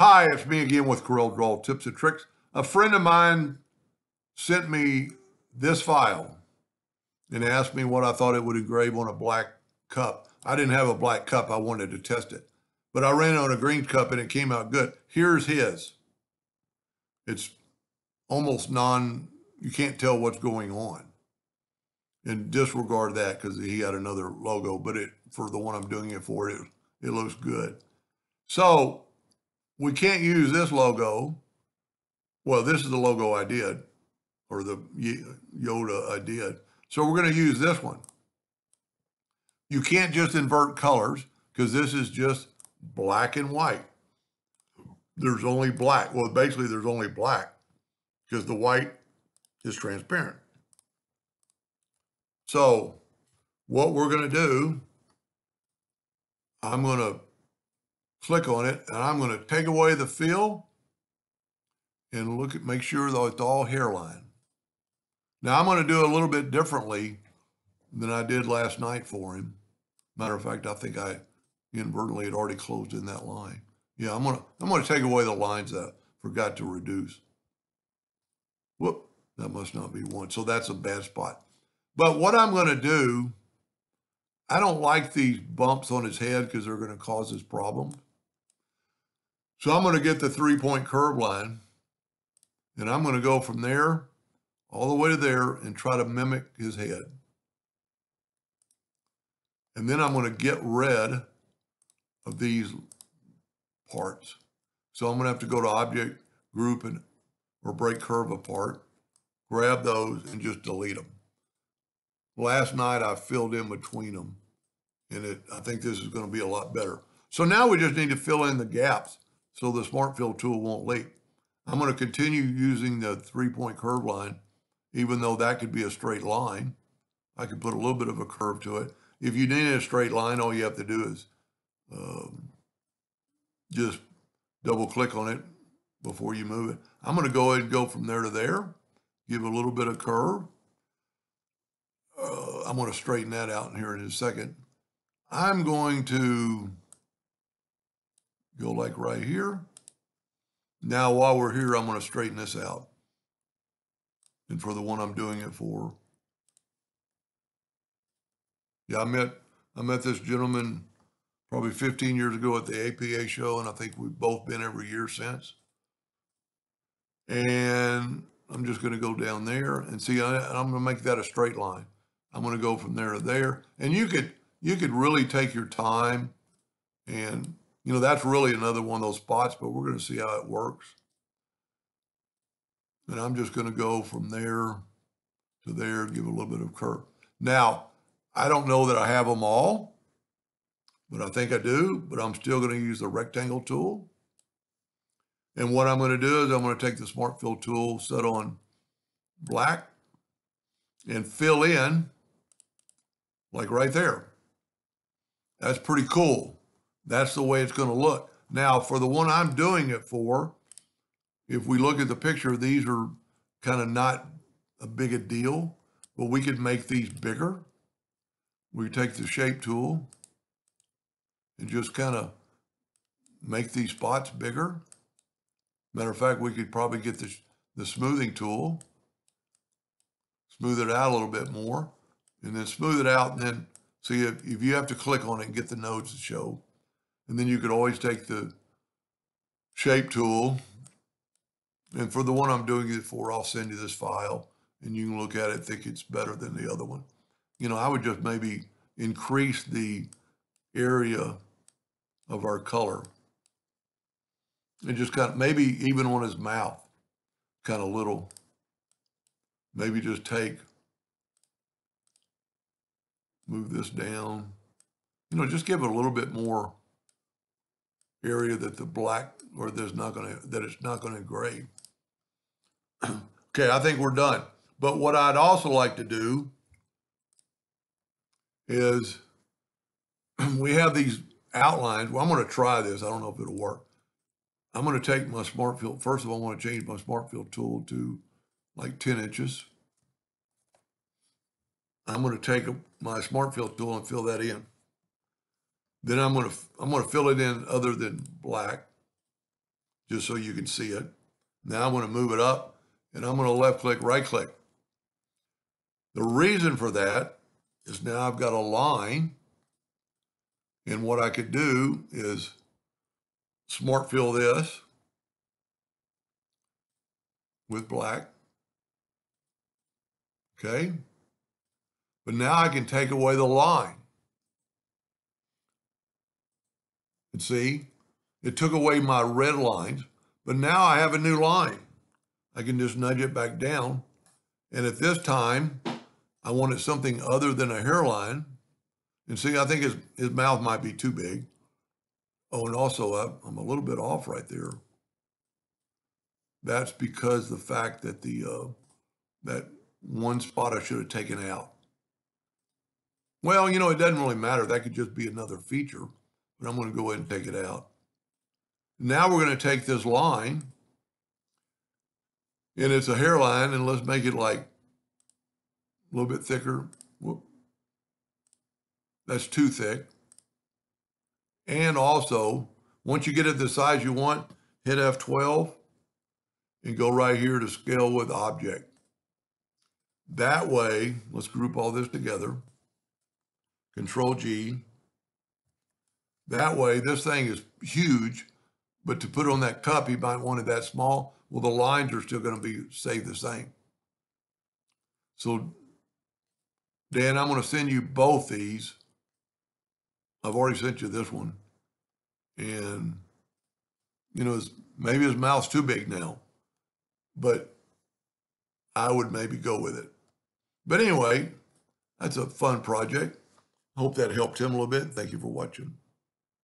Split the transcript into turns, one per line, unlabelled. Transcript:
Hi, it's me again with Corel Draw Tips and Tricks. A friend of mine sent me this file and asked me what I thought it would engrave on a black cup. I didn't have a black cup. I wanted to test it. But I ran it on a green cup and it came out good. Here's his. It's almost non, you can't tell what's going on. And disregard that because he had another logo, but it for the one I'm doing it for, it, it looks good. So we can't use this logo. Well, this is the logo I did, or the Yoda I did. So we're going to use this one. You can't just invert colors because this is just black and white. There's only black. Well, basically, there's only black because the white is transparent. So what we're going to do, I'm going to click on it, and I'm going to take away the fill and look at, make sure that it's all hairline. Now I'm going to do a little bit differently than I did last night for him. Matter of fact, I think I inadvertently had already closed in that line. Yeah, I'm going to, I'm going to take away the lines that I forgot to reduce. Whoop, that must not be one. So that's a bad spot. But what I'm going to do, I don't like these bumps on his head because they're going to cause us problems. So I'm going to get the three point curve line and I'm going to go from there all the way to there and try to mimic his head. And then I'm going to get rid of these parts. So I'm going to have to go to object group and or break curve apart, grab those and just delete them. Last night I filled in between them and it, I think this is going to be a lot better. So now we just need to fill in the gaps so the Smart Fill tool won't leak. I'm going to continue using the three-point curve line, even though that could be a straight line. I could put a little bit of a curve to it. If you need a straight line, all you have to do is um, just double click on it before you move it. I'm going to go ahead and go from there to there, give a little bit of curve. Uh, I'm going to straighten that out in here in a second. I'm going to go like right here. Now, while we're here, I'm going to straighten this out. And for the one I'm doing it for, yeah, I met I met this gentleman probably 15 years ago at the APA show, and I think we've both been every year since. And I'm just going to go down there and see. I, I'm going to make that a straight line. I'm going to go from there to there, and you could you could really take your time and you know, that's really another one of those spots, but we're going to see how it works. And I'm just going to go from there to there, give a little bit of curve. Now, I don't know that I have them all, but I think I do, but I'm still going to use the rectangle tool. And what I'm going to do is I'm going to take the Smart Fill tool, set on black, and fill in like right there. That's pretty cool. That's the way it's going to look. Now, for the one I'm doing it for, if we look at the picture, these are kind of not a big a deal, but we could make these bigger. We take the shape tool and just kind of make these spots bigger. Matter of fact, we could probably get the, the smoothing tool, smooth it out a little bit more, and then smooth it out. And then see if, if you have to click on it and get the nodes to show, and then you could always take the shape tool. And for the one I'm doing it for, I'll send you this file and you can look at it, think it's better than the other one. You know, I would just maybe increase the area of our color and just kind of maybe even on his mouth, kind of little, maybe just take, move this down, you know, just give it a little bit more area that the black or there's not going to that it's not going to grade. okay, I think we're done. But what I'd also like to do is we have these outlines. Well, I'm going to try this. I don't know if it'll work. I'm going to take my smart fill. First of all, I want to change my smart fill tool to like 10 inches. I'm going to take my smart fill tool and fill that in. Then I'm going to I'm going to fill it in other than black. just so you can see it. Now I'm going to move it up and I'm going to left click, right click. The reason for that is now I've got a line and what I could do is smart fill this with black. Okay. But now I can take away the line. And see, it took away my red lines, but now I have a new line. I can just nudge it back down. And at this time, I wanted something other than a hairline. And see, I think his, his mouth might be too big. Oh, and also uh, I'm a little bit off right there. That's because the fact that the, uh, that one spot I should have taken out. Well, you know, it doesn't really matter. That could just be another feature, but I'm going to go ahead and take it out. Now we're going to take this line and it's a hairline and let's make it like a little bit thicker. Whoop. That's too thick. And also, once you get it the size you want, hit F12 and go right here to scale with object. That way, let's group all this together. Control G. That way, this thing is huge, but to put on that cup, you might want it that small. Well, the lines are still going to be stay the same. So, Dan, I'm going to send you both these. I've already sent you this one. And, you know, maybe his mouth's too big now, but I would maybe go with it. But anyway, that's a fun project. Hope that helped him a little bit. Thank you for watching.